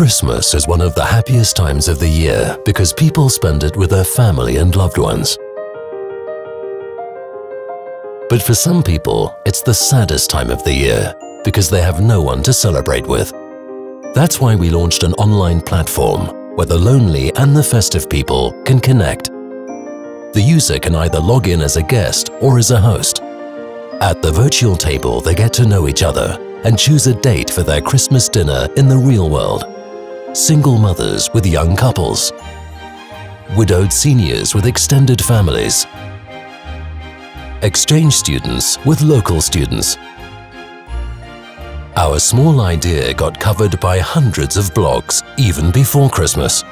Christmas is one of the happiest times of the year because people spend it with their family and loved ones. But for some people, it's the saddest time of the year because they have no one to celebrate with. That's why we launched an online platform where the lonely and the festive people can connect. The user can either log in as a guest or as a host. At the virtual table, they get to know each other and choose a date for their Christmas dinner in the real world. Single mothers with young couples. Widowed seniors with extended families. Exchange students with local students. Our small idea got covered by hundreds of blogs even before Christmas.